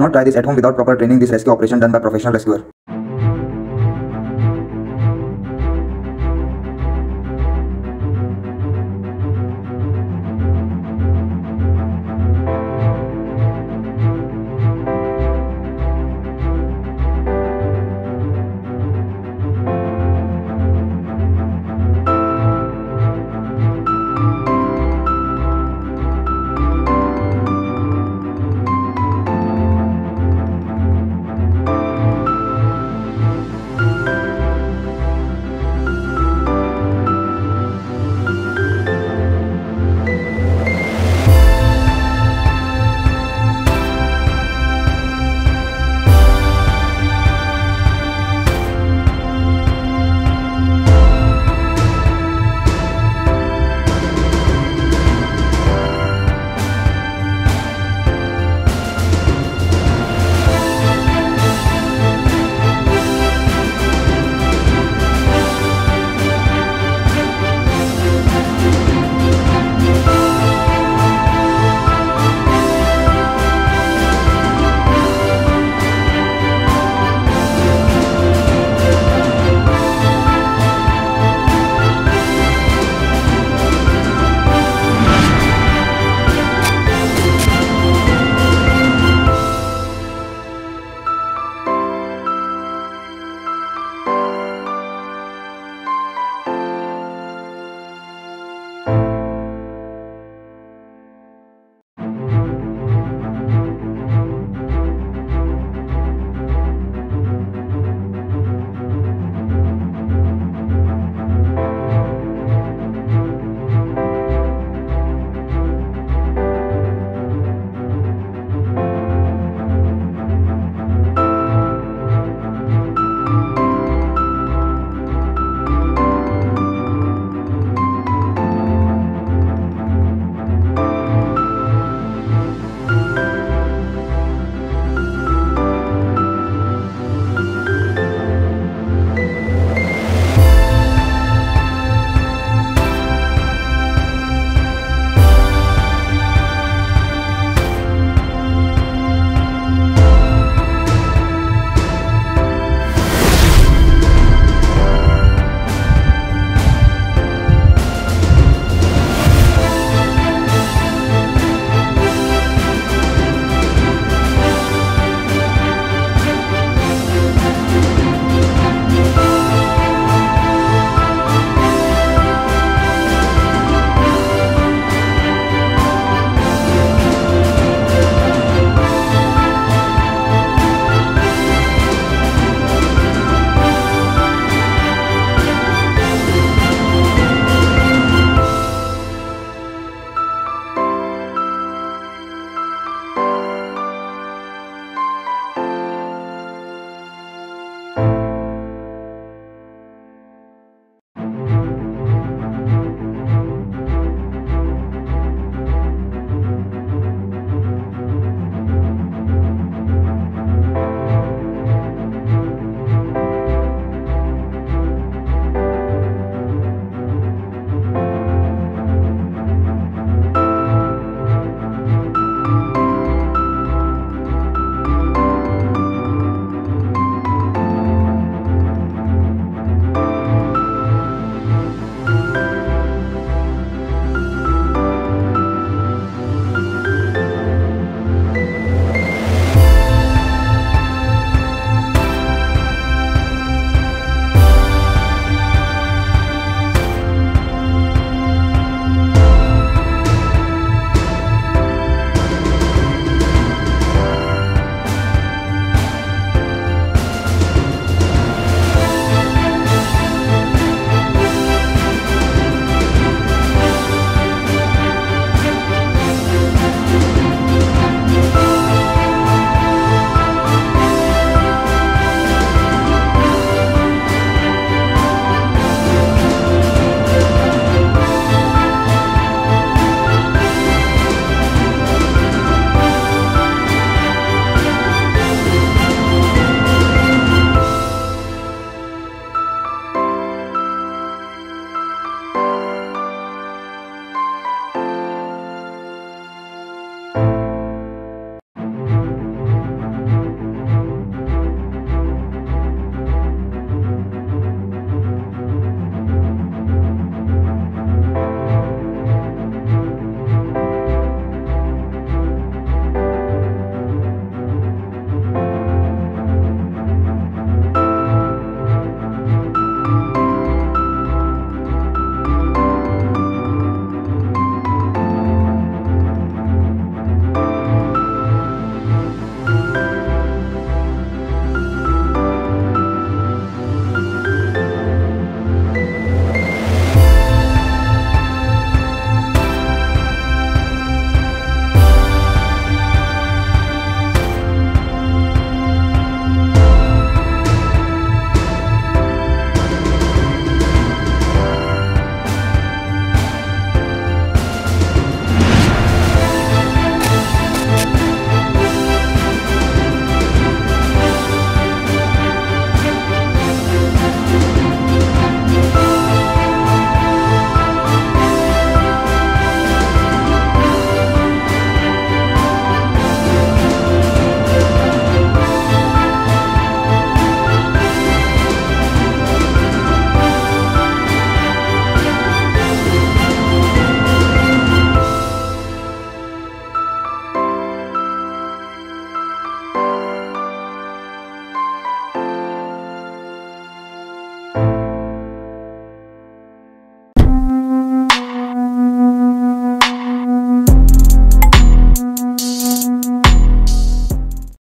Do not try this at home without proper training this rescue operation done by professional rescuer.